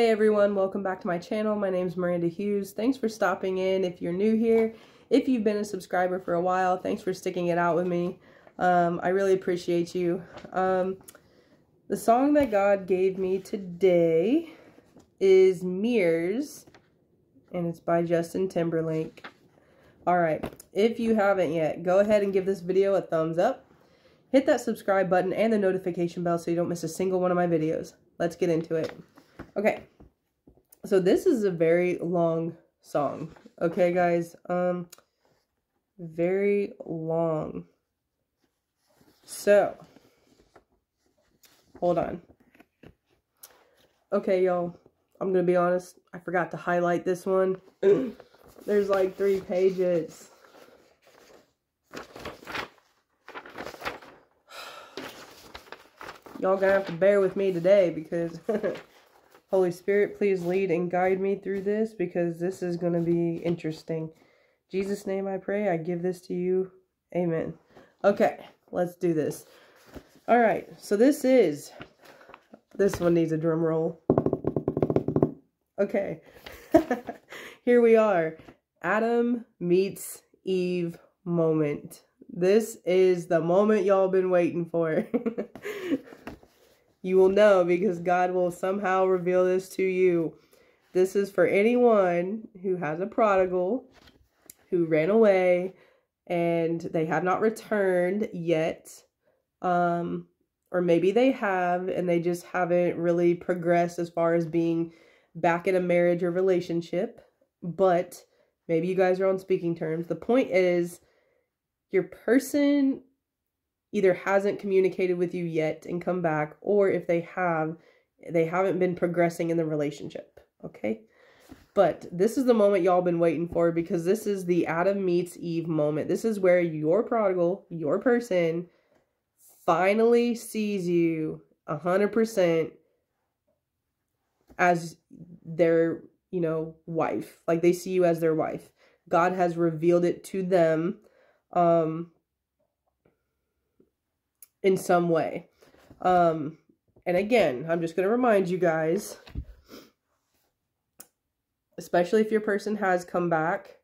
Hey everyone, welcome back to my channel. My name is Miranda Hughes. Thanks for stopping in if you're new here. If you've been a subscriber for a while, thanks for sticking it out with me. Um, I really appreciate you. Um, the song that God gave me today is Mirrors, and it's by Justin Timberlake. Alright, if you haven't yet, go ahead and give this video a thumbs up. Hit that subscribe button and the notification bell so you don't miss a single one of my videos. Let's get into it. Okay, so this is a very long song. Okay, guys, um, very long. So, hold on. Okay, y'all, I'm gonna be honest. I forgot to highlight this one. There's like three pages. Y'all gonna have to bear with me today because Holy Spirit, please lead and guide me through this because this is going to be interesting. Jesus' name I pray. I give this to you. Amen. Okay, let's do this. All right, so this is, this one needs a drum roll. Okay, here we are. Adam meets Eve moment. This is the moment y'all been waiting for. You will know because God will somehow reveal this to you. This is for anyone who has a prodigal who ran away and they have not returned yet. Um, or maybe they have and they just haven't really progressed as far as being back in a marriage or relationship. But maybe you guys are on speaking terms. The point is, your person either hasn't communicated with you yet and come back, or if they have, they haven't been progressing in the relationship. Okay. But this is the moment y'all been waiting for because this is the Adam meets Eve moment. This is where your prodigal, your person, finally sees you a hundred percent as their, you know, wife. Like they see you as their wife. God has revealed it to them. Um, in some way. Um, and again, I'm just going to remind you guys, especially if your person has come back,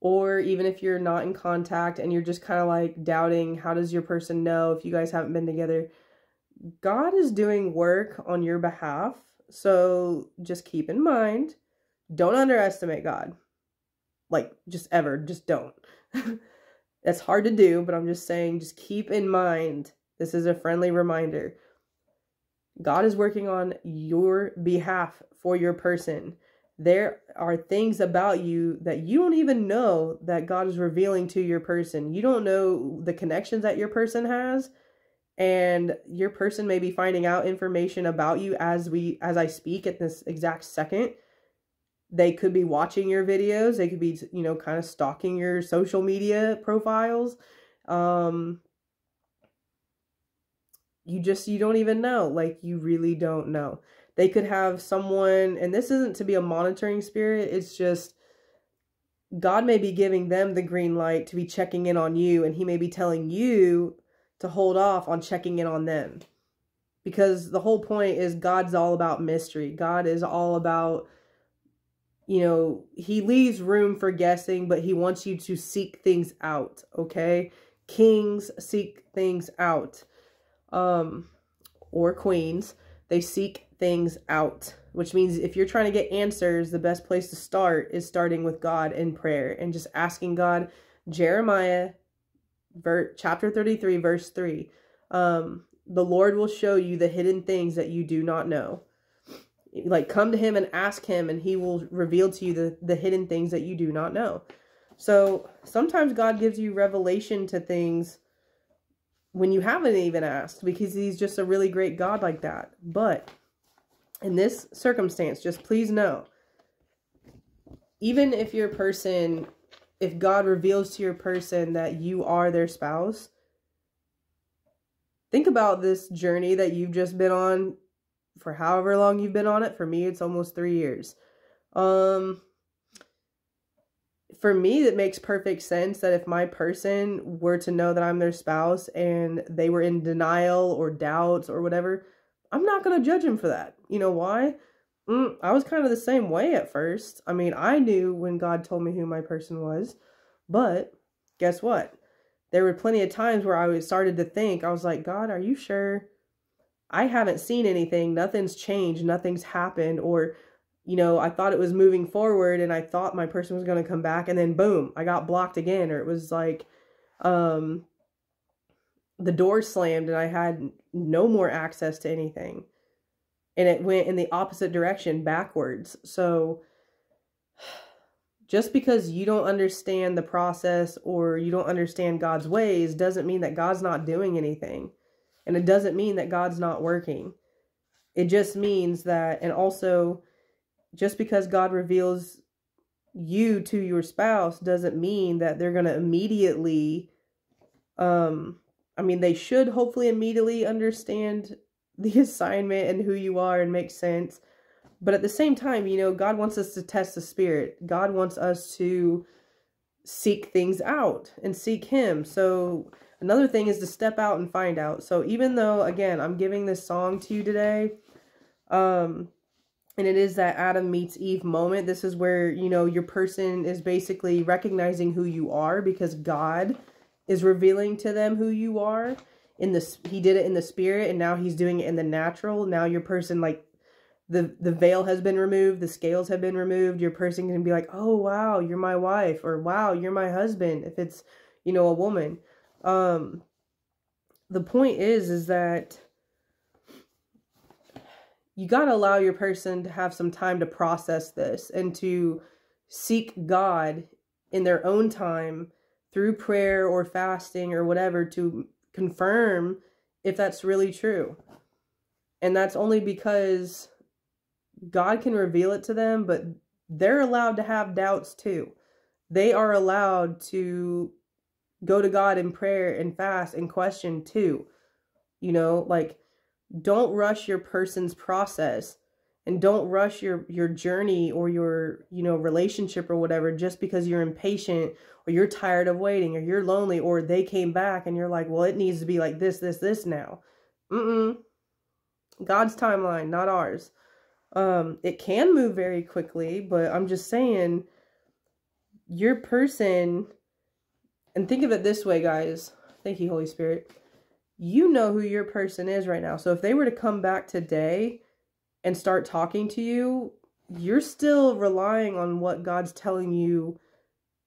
or even if you're not in contact and you're just kind of like doubting, how does your person know if you guys haven't been together? God is doing work on your behalf. So just keep in mind, don't underestimate God. Like, just ever, just don't. That's hard to do, but I'm just saying, just keep in mind, this is a friendly reminder. God is working on your behalf for your person. There are things about you that you don't even know that God is revealing to your person. You don't know the connections that your person has and your person may be finding out information about you as we as I speak at this exact second they could be watching your videos they could be you know kind of stalking your social media profiles um you just you don't even know like you really don't know. They could have someone and this isn't to be a monitoring spirit it's just god may be giving them the green light to be checking in on you and he may be telling you to hold off on checking in on them. Because the whole point is god's all about mystery. God is all about you know, he leaves room for guessing, but he wants you to seek things out, okay? Kings seek things out. Um or queens, they seek things out, which means if you're trying to get answers, the best place to start is starting with God in prayer and just asking God, Jeremiah ver- chapter 33 verse 3. Um the Lord will show you the hidden things that you do not know like come to him and ask him and he will reveal to you the, the hidden things that you do not know. So sometimes god gives you revelation to things when you haven't even asked because he's just a really great god like that. But in this circumstance just please know even if your person if god reveals to your person that you are their spouse think about this journey that you've just been on for however long you've been on it. For me, it's almost three years. Um, for me, it makes perfect sense that if my person were to know that I'm their spouse and they were in denial or doubts or whatever, I'm not going to judge them for that. You know why? Mm, I was kind of the same way at first. I mean, I knew when God told me who my person was, but guess what? There were plenty of times where I started to think, I was like, God, are you sure? I haven't seen anything. Nothing's changed. Nothing's happened. Or, you know, I thought it was moving forward and I thought my person was going to come back and then boom, I got blocked again. Or it was like, um, the door slammed and I had no more access to anything and it went in the opposite direction backwards. So just because you don't understand the process or you don't understand God's ways doesn't mean that God's not doing anything. And it doesn't mean that God's not working. It just means that, and also, just because God reveals you to your spouse doesn't mean that they're going to immediately, um, I mean, they should hopefully immediately understand the assignment and who you are and make sense. But at the same time, you know, God wants us to test the spirit. God wants us to seek things out and seek him. So another thing is to step out and find out. So even though again, I'm giving this song to you today, um and it is that Adam meets Eve moment. This is where, you know, your person is basically recognizing who you are because God is revealing to them who you are in this, he did it in the spirit and now he's doing it in the natural now your person like the the veil has been removed the scales have been removed your person can be like oh wow you're my wife or wow you're my husband if it's you know a woman um the point is is that you got to allow your person to have some time to process this and to seek God in their own time through prayer or fasting or whatever to confirm if that's really true. And that's only because God can reveal it to them, but they're allowed to have doubts too. They are allowed to go to God in prayer and fast and question too. You know, like don't rush your person's process and don't rush your your journey or your you know relationship or whatever just because you're impatient or you're tired of waiting or you're lonely or they came back and you're like well it needs to be like this this this now. Mm god's timeline not ours. Um it can move very quickly but i'm just saying your person and think of it this way guys. Thank you holy spirit. You know who your person is right now. So if they were to come back today and start talking to you, you're still relying on what God's telling you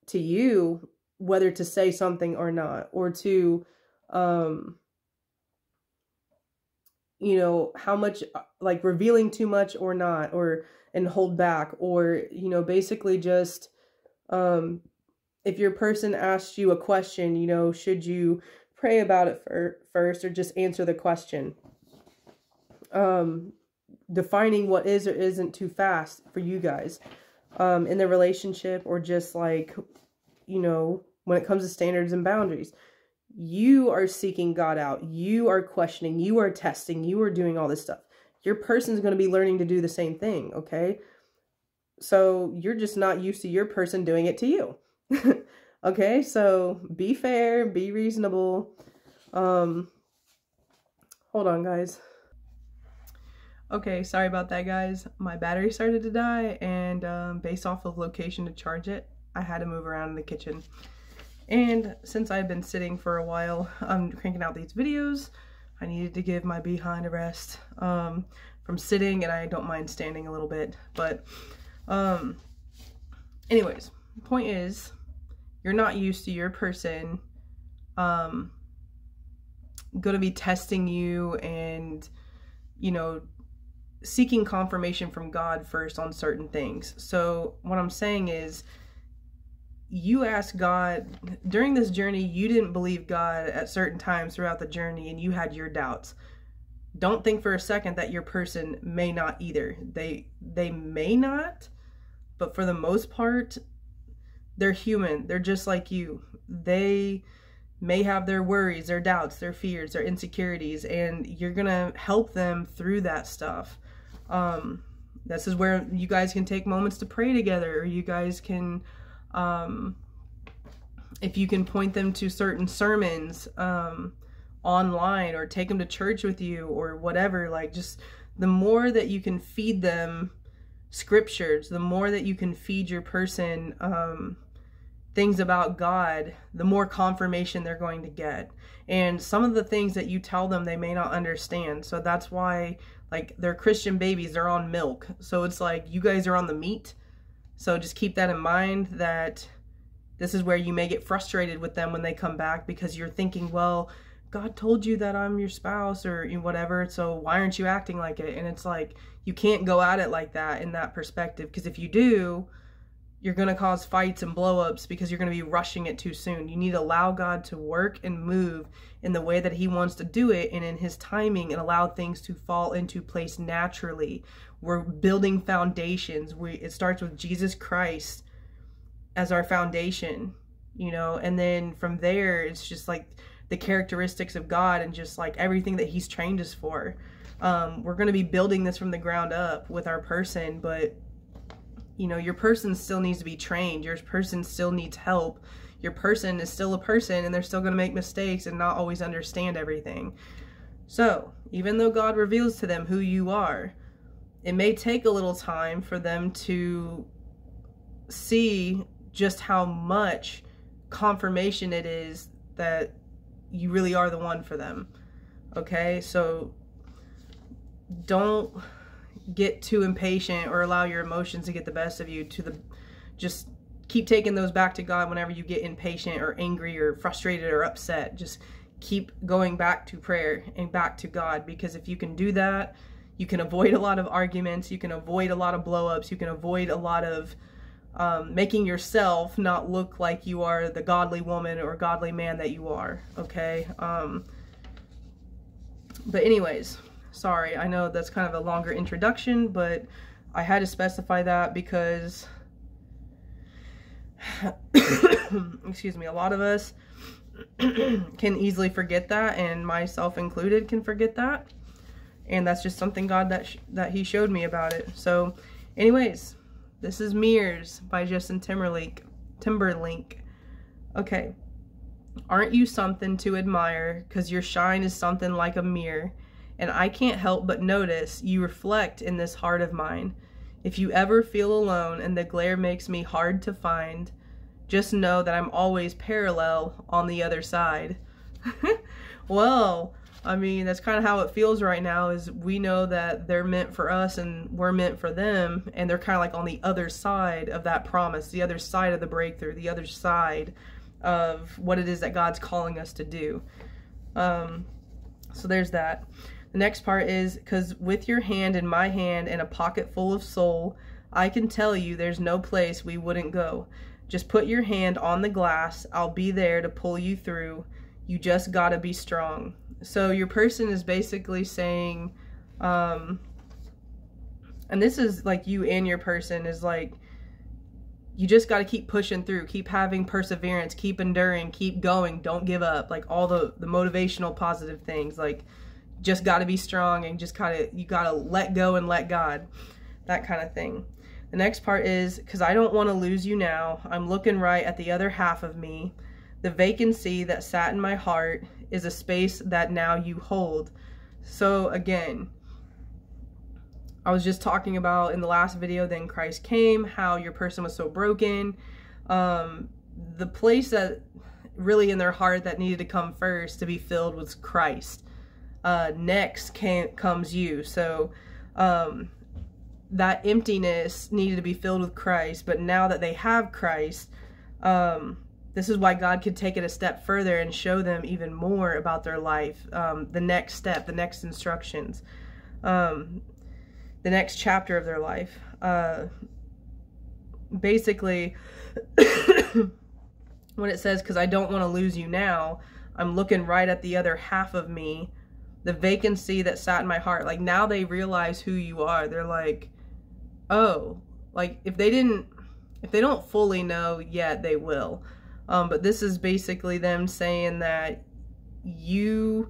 to you, whether to say something or not, or to, um, you know, how much, like revealing too much or not, or, and hold back, or, you know, basically just, um, if your person asks you a question, you know, should you pray about it first or just answer the question? Um, defining what is or isn't too fast for you guys um, in the relationship or just like, you know, when it comes to standards and boundaries. You are seeking God out. You are questioning. You are testing. You are doing all this stuff. Your person's going to be learning to do the same thing, okay? So you're just not used to your person doing it to you. okay? So be fair, be reasonable. Um, hold on, guys. Okay, sorry about that guys. My battery started to die and um, based off of location to charge it, I had to move around in the kitchen. And since I've been sitting for a while, I'm cranking out these videos. I needed to give my behind a rest um, from sitting and I don't mind standing a little bit. But um, anyways, point is, you're not used to your person um, going to be testing you and, you know, seeking confirmation from God first on certain things. So, what I'm saying is, you ask God during this journey, you didn't believe God at certain times throughout the journey and you had your doubts. Don't think for a second that your person may not either. They they may not, but for the most part, they're human. They're just like you. They may have their worries, their doubts, their fears, their insecurities, and you're going to help them through that stuff. Um, this is where you guys can take moments to pray together, or you guys can, um, if you can point them to certain sermons um, online, or take them to church with you, or whatever. Like, just the more that you can feed them scriptures, the more that you can feed your person um, things about God, the more confirmation they're going to get. And some of the things that you tell them, they may not understand. So that's why, like, they're Christian babies, they're on milk. So it's like you guys are on the meat. So just keep that in mind that this is where you may get frustrated with them when they come back because you're thinking, well, God told you that I'm your spouse or whatever, so why aren't you acting like it? And it's like, you can't go at it like that in that perspective because if you do, you're going to cause fights and blowups because you're going to be rushing it too soon. You need to allow God to work and move in the way that He wants to do it and in His timing and allow things to fall into place naturally. We're building foundations. We it starts with Jesus Christ as our foundation, you know, and then from there it's just like the characteristics of God and just like everything that He's trained us for. Um, we're going to be building this from the ground up with our person, but you know, your person still needs to be trained. Your person still needs help. Your person is still a person and they're still going to make mistakes and not always understand everything. So, even though God reveals to them who you are, it may take a little time for them to see just how much confirmation it is that you really are the one for them. Okay? So, don't get too impatient or allow your emotions to get the best of you to the just keep taking those back to God whenever you get impatient or angry or frustrated or upset. Just keep going back to prayer and back to God because if you can do that, you can avoid a lot of arguments, you can avoid a lot of blowups, you can avoid a lot of um, making yourself not look like you are the godly woman or godly man that you are. Okay. Um, but anyways, Sorry, I know that's kind of a longer introduction, but I had to specify that because, excuse me, a lot of us can easily forget that, and myself included can forget that. And that's just something God that that He showed me about it. So, anyways, this is Mirrors by Justin Timberlake. Timberlake. Okay. Aren't you something to admire? Because your shine is something like a mirror and I can't help but notice you reflect in this heart of mine. If you ever feel alone and the glare makes me hard to find, just know that I'm always parallel on the other side. well, I mean, that's kind of how it feels right now is we know that they're meant for us and we're meant for them and they're kind of like on the other side of that promise, the other side of the breakthrough, the other side of what it is that God's calling us to do. Um, so there's that. The next part is, because with your hand in my hand and a pocket full of soul, I can tell you there's no place we wouldn't go. Just put your hand on the glass. I'll be there to pull you through. You just gotta be strong. So your person is basically saying, um, and this is like you and your person is like, you just got to keep pushing through keep having perseverance keep enduring keep going don't give up like all the the motivational positive things like just got to be strong and just kind of you got to let go and let God that kind of thing the next part is because I don't want to lose you now I'm looking right at the other half of me the vacancy that sat in my heart is a space that now you hold so again I was just talking about in the last video then Christ came how your person was so broken um, the place that really in their heart that needed to come first to be filled was Christ uh, next came, comes you. So um, that emptiness needed to be filled with Christ. But now that they have Christ, um, this is why God could take it a step further and show them even more about their life. Um, the next step, the next instructions, um, the next chapter of their life. Uh, basically, when it says, because I don't want to lose you now, I'm looking right at the other half of me the vacancy that sat in my heart. Like now they realize who you are. They're like, oh, like if they didn't, if they don't fully know yet, they will. Um, but this is basically them saying that you,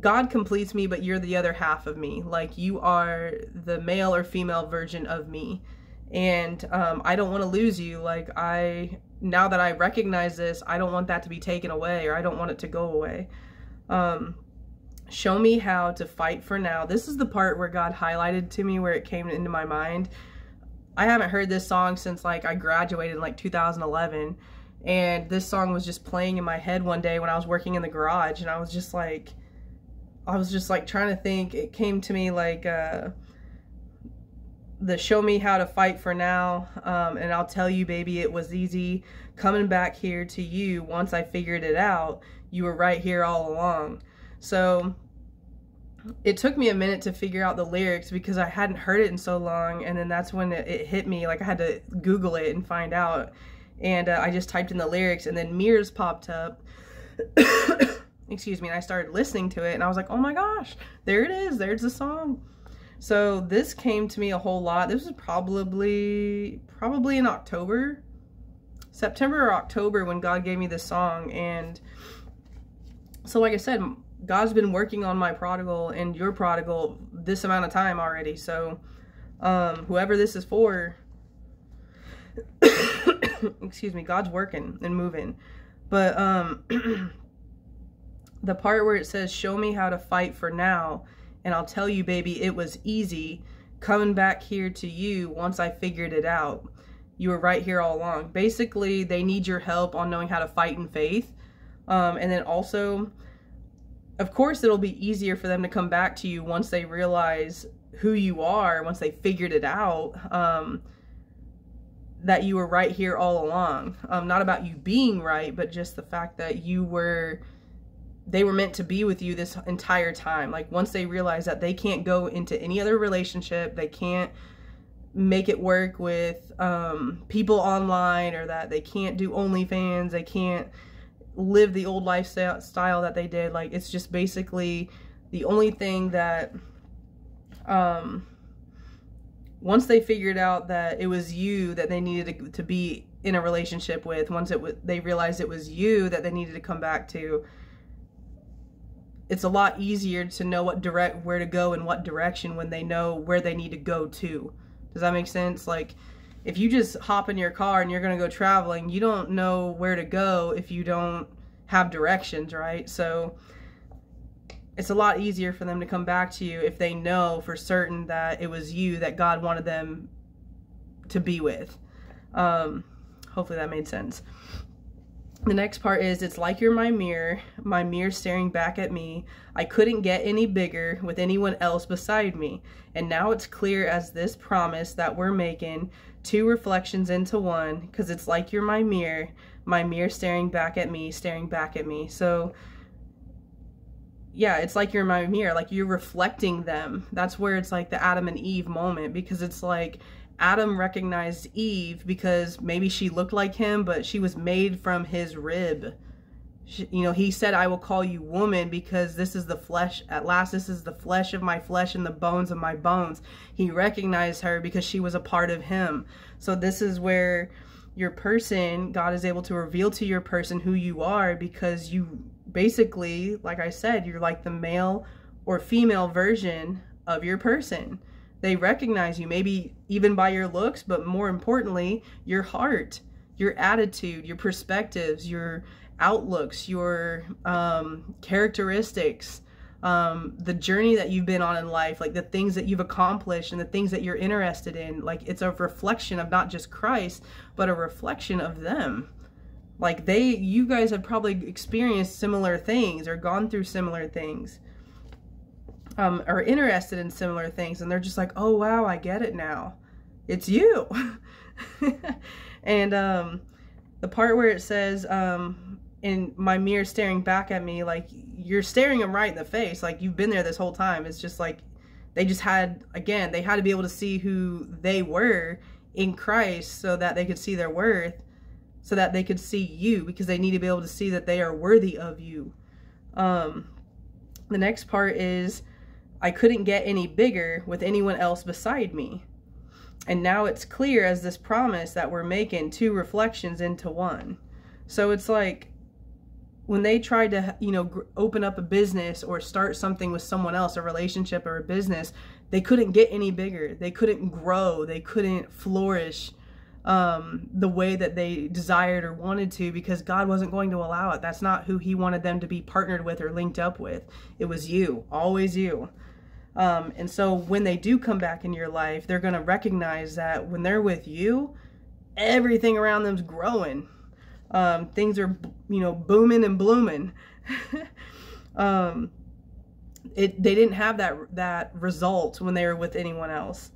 God completes me, but you're the other half of me. Like you are the male or female version of me. And um, I don't want to lose you. Like I, now that I recognize this, I don't want that to be taken away or I don't want it to go away. Um, show me how to fight for now. This is the part where God highlighted to me where it came into my mind. I haven't heard this song since like I graduated in like 2011 and this song was just playing in my head one day when I was working in the garage and I was just like I was just like trying to think. It came to me like uh the show me how to fight for now um, and I'll tell you baby it was easy coming back here to you once I figured it out. You were right here all along. So it took me a minute to figure out the lyrics because I hadn't heard it in so long and then that's when it, it hit me. Like I had to google it and find out and uh, I just typed in the lyrics and then mirrors popped up excuse me and I started listening to it and I was like oh my gosh there it is there's the song so this came to me a whole lot this was probably probably in October September or October when God gave me this song and so like I said God's been working on my prodigal and your prodigal this amount of time already. So, um, whoever this is for, excuse me, God's working and moving. But um, the part where it says, Show me how to fight for now, and I'll tell you, baby, it was easy coming back here to you once I figured it out. You were right here all along. Basically, they need your help on knowing how to fight in faith. Um, and then also, of course it'll be easier for them to come back to you once they realize who you are once they figured it out um, that you were right here all along um, not about you being right but just the fact that you were they were meant to be with you this entire time like once they realize that they can't go into any other relationship they can't make it work with um, people online or that they can't do OnlyFans they can't live the old lifestyle that they did. Like it's just basically the only thing that um once they figured out that it was you that they needed to, to be in a relationship with, once it w- they realized it was you that they needed to come back to, it's a lot easier to know what direct where to go in what direction when they know where they need to go to. Does that make sense? Like if you just hop in your car and you're going to go traveling, you don't know where to go if you don't have directions, right? So it's a lot easier for them to come back to you if they know for certain that it was you that God wanted them to be with. Um, hopefully that made sense. The next part is it's like you're my mirror, my mirror staring back at me. I couldn't get any bigger with anyone else beside me. And now it's clear as this promise that we're making two reflections into one because it's like you're my mirror, my mirror staring back at me, staring back at me. So, yeah, it's like you're my mirror, like you're reflecting them. That's where it's like the Adam and Eve moment because it's like Adam recognized Eve because maybe she looked like him, but she was made from his rib. She, you know, he said, I will call you woman because this is the flesh, at last, this is the flesh of my flesh and the bones of my bones. He recognized her because she was a part of him. So, this is where your person, God is able to reveal to your person who you are because you basically, like I said, you're like the male or female version of your person. They recognize you, maybe even by your looks, but more importantly, your heart, your attitude, your perspectives, your outlooks, your um, characteristics, um, the journey that you've been on in life, like the things that you've accomplished and the things that you're interested in. Like it's a reflection of not just Christ, but a reflection of them. Like they, you guys have probably experienced similar things or gone through similar things um, are interested in similar things and they're just like, oh, wow, I get it now. It's you. and um, the part where it says, um, in my mirror staring back at me, like you're staring them right in the face. Like you've been there this whole time. It's just like they just had, again, they had to be able to see who they were in Christ so that they could see their worth, so that they could see you because they need to be able to see that they are worthy of you. Um, the next part is I couldn't get any bigger with anyone else beside me. And now it's clear as this promise that we're making two reflections into one. So it's like when they tried to, you know, open up a business or start something with someone else, a relationship or a business, they couldn't get any bigger. They couldn't grow. They couldn't flourish um, the way that they desired or wanted to because God wasn't going to allow it. That's not who He wanted them to be partnered with or linked up with. It was you, always you. Um, and so when they do come back in your life, they're going to recognize that when they're with you, everything around them's growing. Um, things are, you know, booming and blooming. um, it they didn't have that that result when they were with anyone else.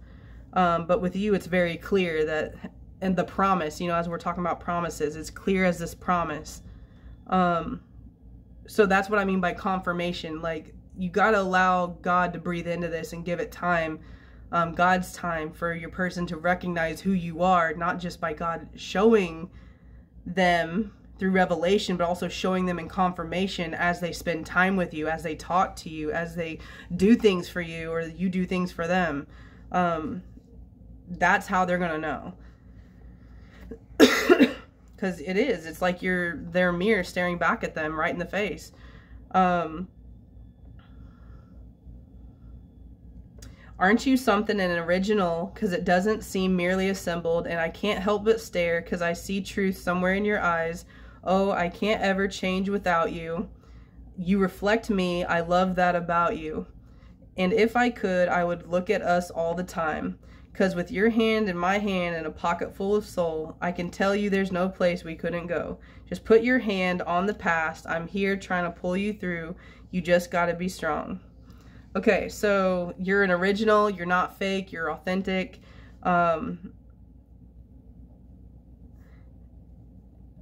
Um, but with you, it's very clear that, and the promise, you know, as we're talking about promises, it's clear as this promise. Um, so that's what I mean by confirmation. Like you got to allow God to breathe into this and give it time, um, God's time for your person to recognize who you are, not just by God showing them through revelation, but also showing them in confirmation as they spend time with you, as they talk to you, as they do things for you, or you do things for them. Um, that's how they're gonna know. Because it is. It's like you're their mirror staring back at them right in the face. Um, Aren't you something an original because it doesn't seem merely assembled and I can't help but stare because I see truth somewhere in your eyes. Oh, I can't ever change without you. You reflect me. I love that about you. And if I could, I would look at us all the time. Because with your hand in my hand and a pocket full of soul, I can tell you there's no place we couldn't go. Just put your hand on the past. I'm here trying to pull you through. You just got to be strong. Okay, so you're an original, you're not fake, you're authentic. Um,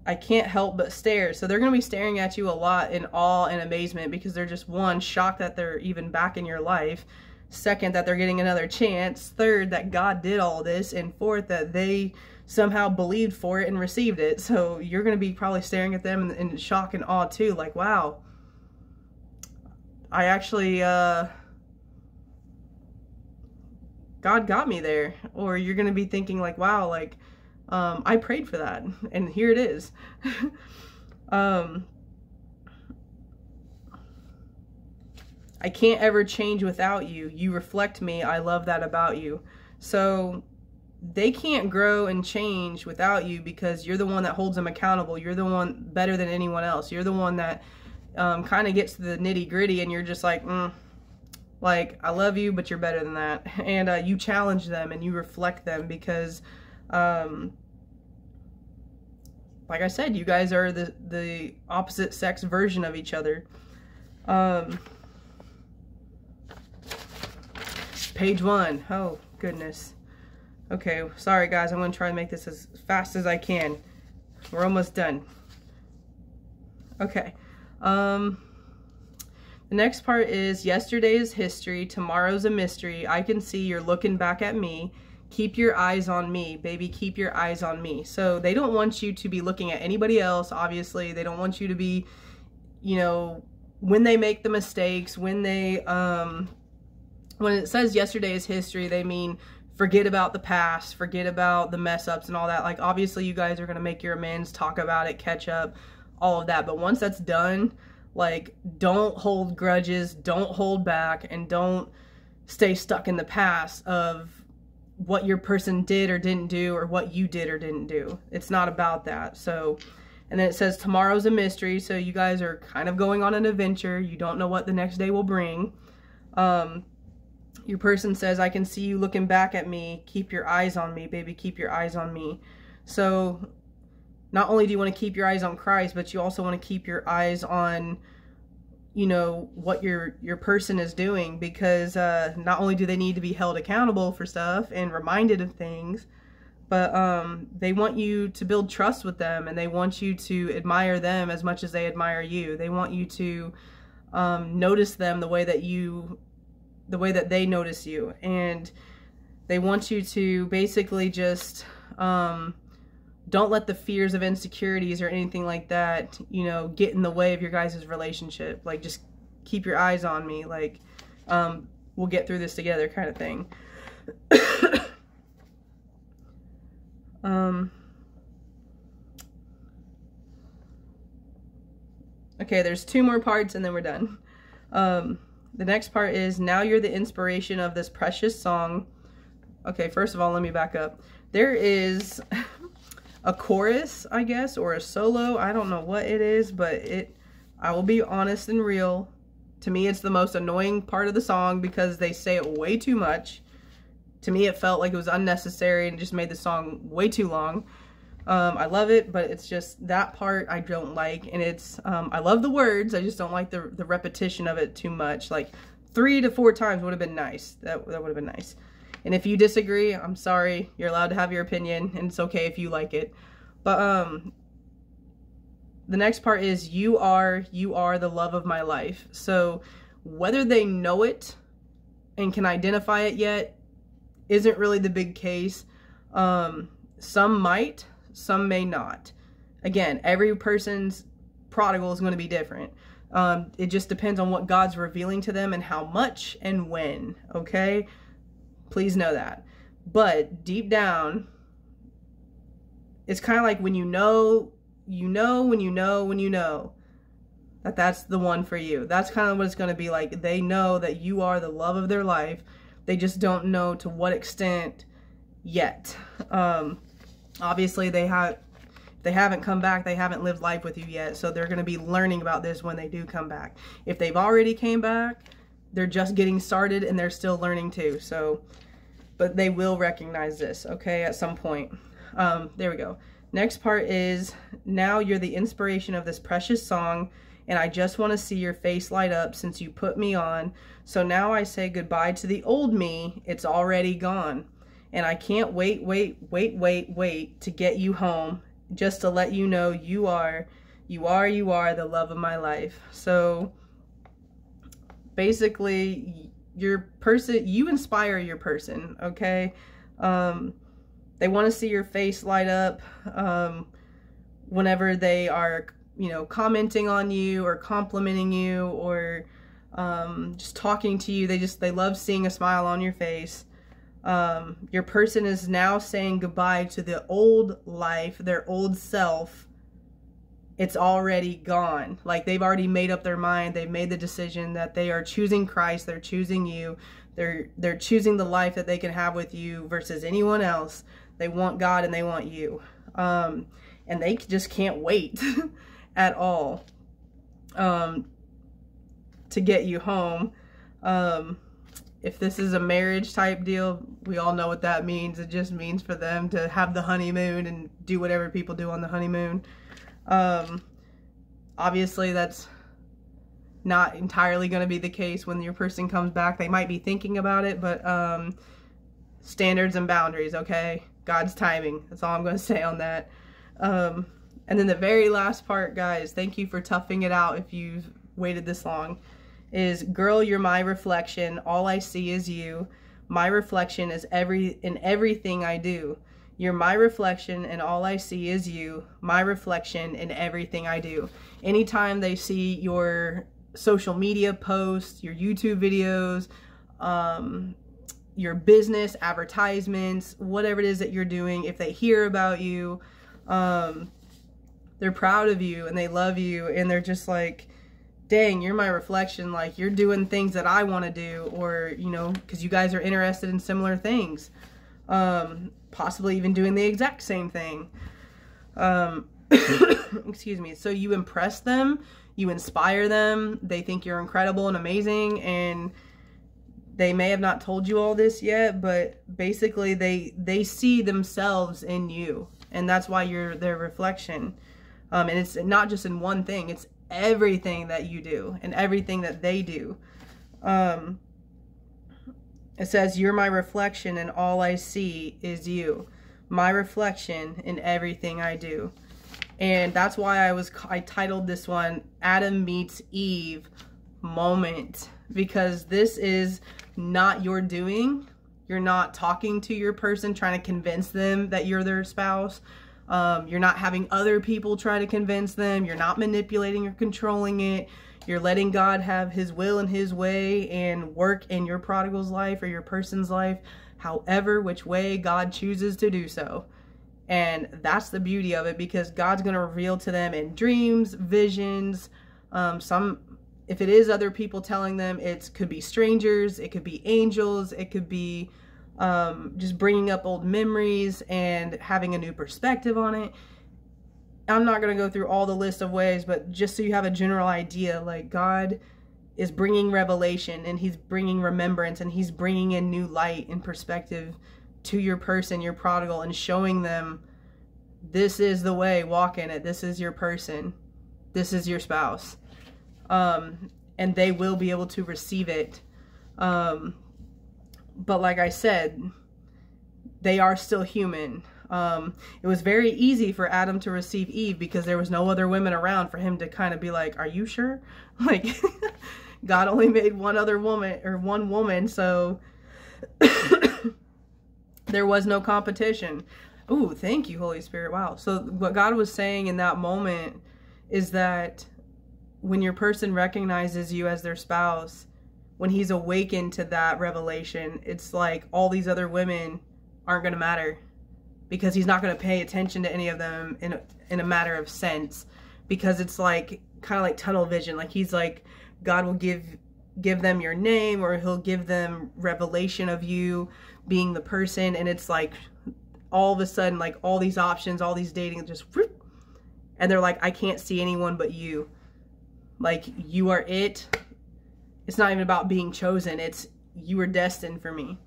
I can't help but stare. So they're going to be staring at you a lot in awe and amazement because they're just one, shocked that they're even back in your life. Second, that they're getting another chance. Third, that God did all this. And fourth, that they somehow believed for it and received it. So you're going to be probably staring at them in, in shock and awe too. Like, wow, I actually, uh, God got me there. Or you're going to be thinking like, wow, like, um, I prayed for that, and here it is. um, I can't ever change without you. You reflect me. I love that about you. So they can't grow and change without you because you're the one that holds them accountable. You're the one better than anyone else. You're the one that um, kind of gets to the nitty gritty and you're just like, mm, like, I love you, but you're better than that. And uh, you challenge them and you reflect them because um, like I said, you guys are the, the opposite sex version of each other. Um, page one. Oh, goodness. Okay, sorry guys. I'm to try to make this as fast as I can. We're almost done. Okay. Um, the next part is yesterday is history, tomorrow's a mystery. I can see you're looking back at me keep your eyes on me baby keep your eyes on me so they don't want you to be looking at anybody else obviously they don't want you to be you know when they make the mistakes when they um when it says yesterday is history they mean forget about the past forget about the mess ups and all that like obviously you guys are going to make your amends talk about it catch up all of that but once that's done like don't hold grudges don't hold back and don't stay stuck in the past of what your person did or didn't do or what you did or didn't do. It's not about that. So, and then it says tomorrow's a mystery. So you guys are kind of going on an adventure. You don't know what the next day will bring. Um, your person says, I can see you looking back at me. Keep your eyes on me, baby. Keep your eyes on me. So not only do you want to keep your eyes on Christ, but you also want to keep your eyes on you know what your your person is doing because uh, not only do they need to be held accountable for stuff and reminded of things but um, they want you to build trust with them and they want you to admire them as much as they admire you they want you to um, notice them the way that you the way that they notice you and they want you to basically just um, don't let the fears of insecurities or anything like that, you know, get in the way of your guys' relationship. Like, just keep your eyes on me. Like, um, we'll get through this together kind of thing. um, okay, there's two more parts and then we're done. Um, the next part is, now you're the inspiration of this precious song. Okay, first of all, let me back up. There is... a chorus, I guess, or a solo. I don't know what it is, but it I will be honest and real. To me, it's the most annoying part of the song because they say it way too much. To me, it felt like it was unnecessary and just made the song way too long. Um, I love it, but it's just that part I don't like. And it's, um, I love the words. I just don't like the, the repetition of it too much. Like three to four times would have been nice. That, that would have been nice. And if you disagree, I'm sorry. You're allowed to have your opinion and it's okay if you like it. But, um, the next part is you are, you are the love of my life. So whether they know it and can identify it yet isn't really the big case. Um, some might, some may not. Again, every person's prodigal is going to be different. Um, it just depends on what God's revealing to them and how much and when, okay? Please know that. But deep down, it's kind of like when you know, you know, when you know, when you know that that's the one for you. That's kind of what it's going to be like. They know that you are the love of their life. They just don't know to what extent yet. Um, obviously, they have they haven't come back, they haven't lived life with you yet, so they're going to be learning about this when they do come back. If they've already came back, they're just getting started and they're still learning too. So, but they will recognize this, okay, at some point. Um, there we go. Next part is now you're the inspiration of this precious song and I just want to see your face light up since you put me on. So now I say goodbye to the old me. It's already gone. And I can't wait, wait, wait, wait, wait to get you home just to let you know you are, you are, you are the love of my life. So basically, your person, you inspire your person, okay? Um, they want to see your face light up um, whenever they are, you know, commenting on you or complimenting you or um, just talking to you. They just, they love seeing a smile on your face. Um, your person is now saying goodbye to the old life, their old self. It's already gone. Like they've already made up their mind. They've made the decision that they are choosing Christ. They're choosing you. They're they're choosing the life that they can have with you versus anyone else. They want God and they want you. Um, and they just can't wait at all um, to get you home. Um, if this is a marriage type deal, we all know what that means. It just means for them to have the honeymoon and do whatever people do on the honeymoon. Um, obviously, that's not entirely going to be the case when your person comes back. They might be thinking about it, but um, standards and boundaries, okay? God's timing. That's all I'm going to say on that. Um, and then the very last part, guys, thank you for toughing it out if you've waited this long, is girl, you're my reflection. All I see is you. My reflection is every in everything I do. You're my reflection and all I see is you. My reflection in everything I do. Anytime they see your social media posts, your YouTube videos, um, your business advertisements, whatever it is that you're doing, if they hear about you, um, they're proud of you and they love you and they're just like, dang, you're my reflection. Like you're doing things that I want to do or, you know, because you guys are interested in similar things. Um, possibly even doing the exact same thing. Um, excuse me. So you impress them, you inspire them. They think you're incredible and amazing and they may have not told you all this yet, but basically they they see themselves in you, and that's why you're their reflection. Um, and it's not just in one thing; it's everything that you do and everything that they do. Um, it says, "You're my reflection, and all I see is you. My reflection in everything I do." And that's why I was I titled this one "Adam meets Eve." moment because this is not your doing. You're not talking to your person trying to convince them that you're their spouse. Um, you're not having other people try to convince them. You're not manipulating or controlling it. You're letting God have his will and his way and work in your prodigal's life or your person's life, however, which way God chooses to do so. And that's the beauty of it because God's going to reveal to them in dreams, visions, um, some if it is other people telling them, it could be strangers, it could be angels, it could be um, just bringing up old memories and having a new perspective on it. I'm not going to go through all the list of ways, but just so you have a general idea, like God is bringing revelation and he's bringing remembrance and he's bringing in new light and perspective to your person, your prodigal, and showing them this is the way, walk in it. This is your person. This is your spouse. Um, and they will be able to receive it. Um, but like I said, they are still human. Um, it was very easy for Adam to receive Eve because there was no other women around for him to kind of be like, "Are you sure?" Like, God only made one other woman or one woman, so there was no competition. Ooh, thank you, Holy Spirit. Wow. So what God was saying in that moment is that when your person recognizes you as their spouse, when he's awakened to that revelation, it's like all these other women aren't going to matter because he's not going to pay attention to any of them in a, in a matter of sense. Because it's like kind of like tunnel vision like he's like God will give give them your name or he'll give them revelation of you being the person. And it's like all of a sudden like all these options all these dating just and they're like I can't see anyone but you. Like you are it it's not even about being chosen it's you were destined for me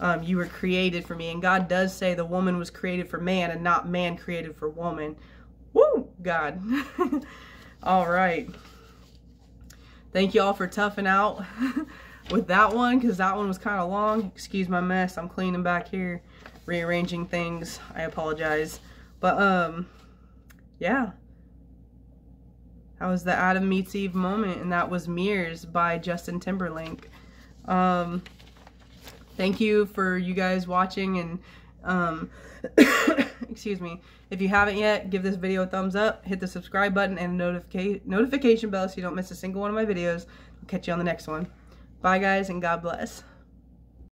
um, you were created for me and God does say the woman was created for man and not man created for woman woo God all right thank you all for toughing out with that one because that one was kind of long. Excuse my mess. I'm cleaning back here, rearranging things. I apologize. But, um, yeah. That was the Adam Meets Eve moment, and that was Mirrors by Justin Timberlake. Um, thank you for you guys watching, and, um, excuse me. If you haven't yet, give this video a thumbs up, hit the subscribe button and notification notification bell so you don't miss a single one of my videos. I'll catch you on the next one. Bye guys and God bless.